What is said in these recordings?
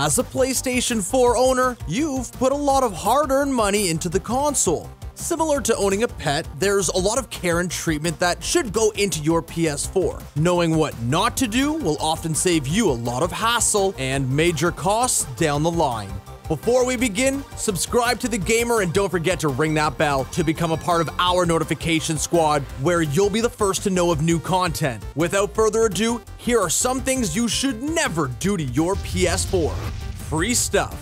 As a PlayStation 4 owner, you've put a lot of hard earned money into the console. Similar to owning a pet, there's a lot of care and treatment that should go into your PS4. Knowing what not to do will often save you a lot of hassle and major costs down the line. Before we begin, subscribe to The Gamer and don't forget to ring that bell to become a part of our notification squad where you'll be the first to know of new content. Without further ado, here are some things you should never do to your PS4. Free stuff.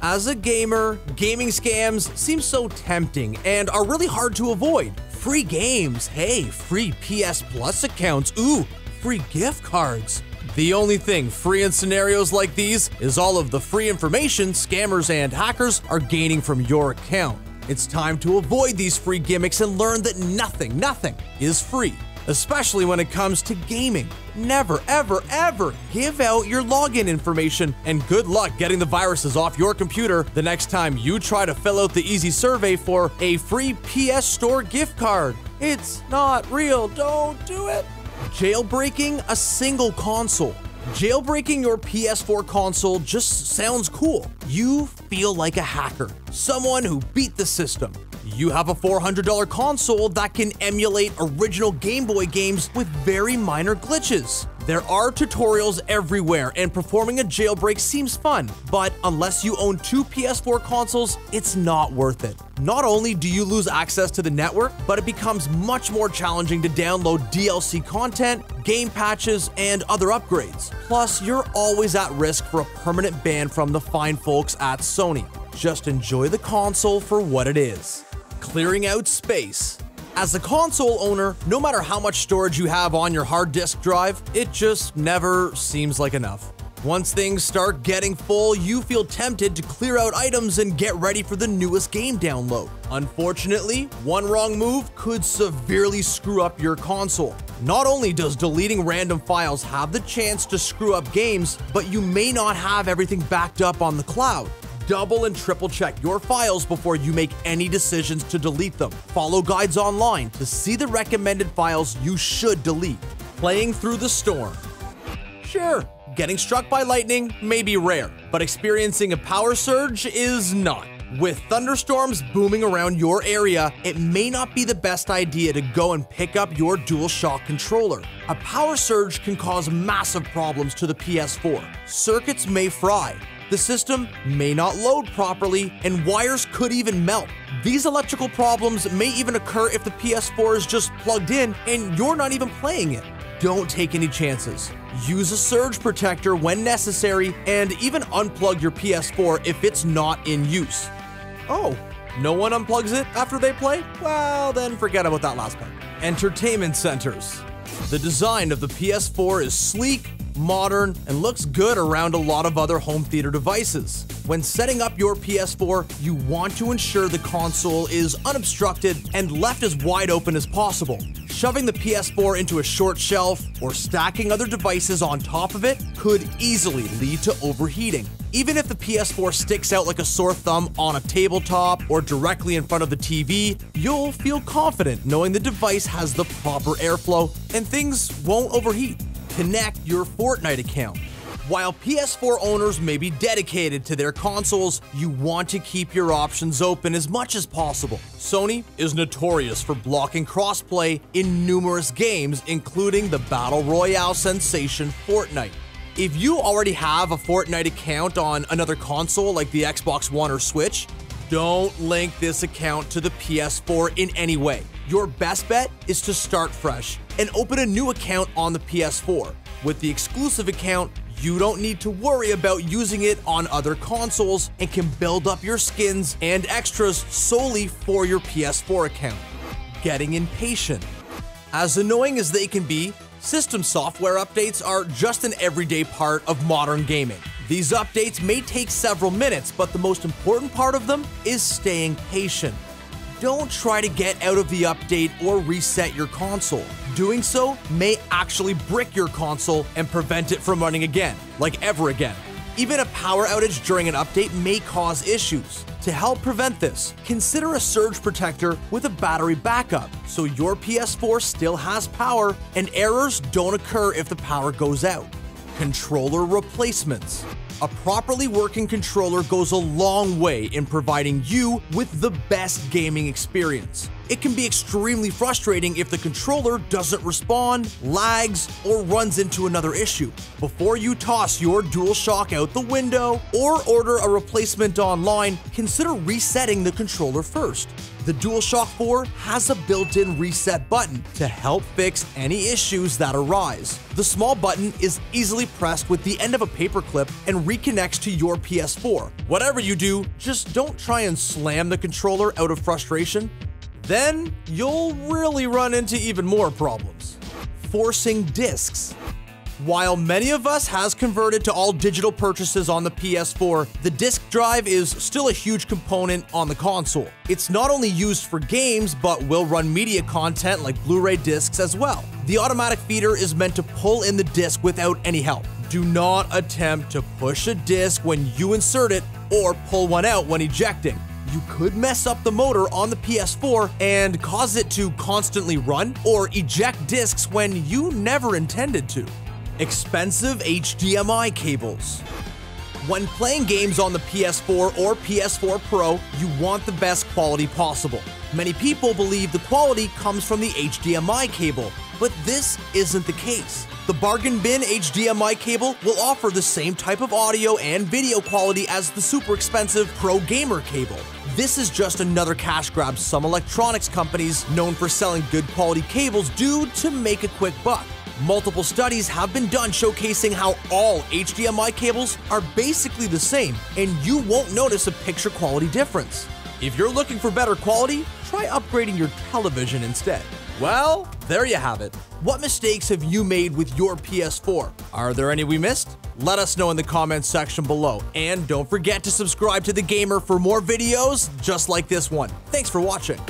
As a gamer, gaming scams seem so tempting and are really hard to avoid. Free games, hey, free PS Plus accounts, ooh, free gift cards. The only thing free in scenarios like these is all of the free information scammers and hackers are gaining from your account. It's time to avoid these free gimmicks and learn that nothing, nothing is free, especially when it comes to gaming. Never, ever, ever give out your login information, and good luck getting the viruses off your computer the next time you try to fill out the easy survey for a free PS Store gift card. It's not real, don't do it. Jailbreaking a single console. Jailbreaking your PS4 console just sounds cool. You feel like a hacker, someone who beat the system. You have a $400 console that can emulate original Game Boy games with very minor glitches. There are tutorials everywhere, and performing a jailbreak seems fun, but unless you own two PS4 consoles, it's not worth it. Not only do you lose access to the network, but it becomes much more challenging to download DLC content, game patches, and other upgrades. Plus, you're always at risk for a permanent ban from the fine folks at Sony. Just enjoy the console for what it is. Clearing out space. As a console owner, no matter how much storage you have on your hard disk drive, it just never seems like enough. Once things start getting full, you feel tempted to clear out items and get ready for the newest game download. Unfortunately, one wrong move could severely screw up your console. Not only does deleting random files have the chance to screw up games, but you may not have everything backed up on the cloud. Double and triple check your files before you make any decisions to delete them. Follow guides online to see the recommended files you should delete. Playing through the storm. Sure, getting struck by lightning may be rare, but experiencing a power surge is not. With thunderstorms booming around your area, it may not be the best idea to go and pick up your DualShock controller. A power surge can cause massive problems to the PS4. Circuits may fry, the system may not load properly, and wires could even melt. These electrical problems may even occur if the PS4 is just plugged in and you're not even playing it. Don't take any chances. Use a surge protector when necessary, and even unplug your PS4 if it's not in use. Oh, no one unplugs it after they play? Well, then forget about that last part. Entertainment centers. The design of the PS4 is sleek, modern, and looks good around a lot of other home theater devices. When setting up your PS4, you want to ensure the console is unobstructed and left as wide open as possible. Shoving the PS4 into a short shelf or stacking other devices on top of it could easily lead to overheating. Even if the PS4 sticks out like a sore thumb on a tabletop or directly in front of the TV, you'll feel confident knowing the device has the proper airflow and things won't overheat connect your Fortnite account. While PS4 owners may be dedicated to their consoles, you want to keep your options open as much as possible. Sony is notorious for blocking crossplay in numerous games, including the Battle Royale sensation Fortnite. If you already have a Fortnite account on another console like the Xbox One or Switch, don't link this account to the PS4 in any way. Your best bet is to start fresh and open a new account on the PS4. With the exclusive account, you don't need to worry about using it on other consoles and can build up your skins and extras solely for your PS4 account. Getting impatient. As annoying as they can be, system software updates are just an everyday part of modern gaming. These updates may take several minutes, but the most important part of them is staying patient don't try to get out of the update or reset your console. Doing so may actually brick your console and prevent it from running again, like ever again. Even a power outage during an update may cause issues. To help prevent this, consider a surge protector with a battery backup so your PS4 still has power and errors don't occur if the power goes out. Controller replacements. A properly working controller goes a long way in providing you with the best gaming experience. It can be extremely frustrating if the controller doesn't respond, lags, or runs into another issue. Before you toss your DualShock out the window or order a replacement online, consider resetting the controller first. The DualShock 4 has a built-in reset button to help fix any issues that arise. The small button is easily pressed with the end of a paperclip and reconnects to your PS4. Whatever you do, just don't try and slam the controller out of frustration. Then you'll really run into even more problems. Forcing discs. While many of us has converted to all digital purchases on the PS4, the disk drive is still a huge component on the console. It's not only used for games, but will run media content like Blu-ray discs as well. The automatic feeder is meant to pull in the disc without any help. Do not attempt to push a disc when you insert it or pull one out when ejecting you could mess up the motor on the PS4 and cause it to constantly run or eject discs when you never intended to. Expensive HDMI cables. When playing games on the PS4 or PS4 Pro, you want the best quality possible. Many people believe the quality comes from the HDMI cable, but this isn't the case. The bargain bin HDMI cable will offer the same type of audio and video quality as the super expensive Pro Gamer cable. This is just another cash grab some electronics companies known for selling good quality cables do to make a quick buck. Multiple studies have been done showcasing how all HDMI cables are basically the same, and you won't notice a picture quality difference. If you're looking for better quality, try upgrading your television instead. Well, there you have it. What mistakes have you made with your PS4? Are there any we missed? Let us know in the comments section below. And don't forget to subscribe to The Gamer for more videos just like this one. Thanks for watching.